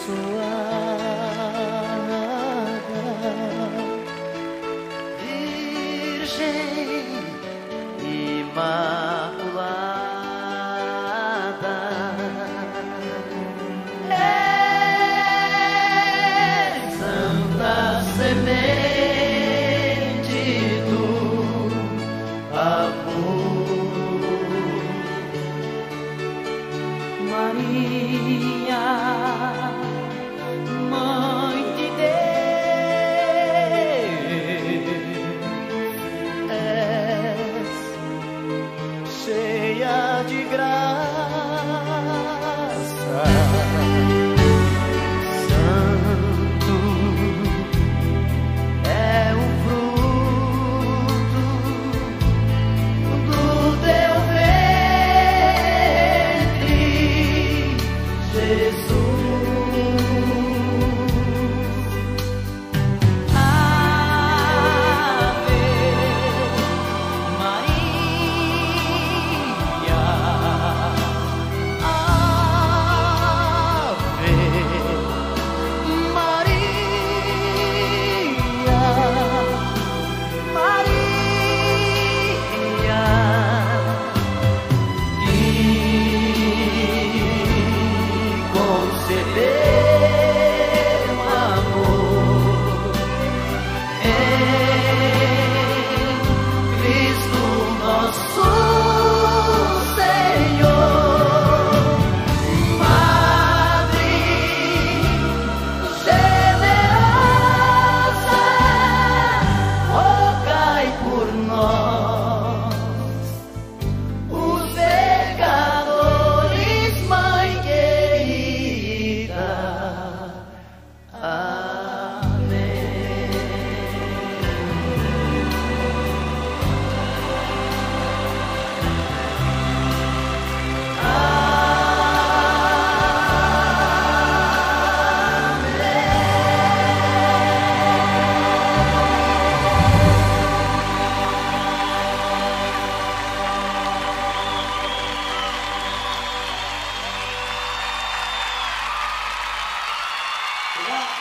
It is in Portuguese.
abençoada, Virgem Imaculada. É Santa Semente do Amor, Maria. Jesus. 说。Yeah.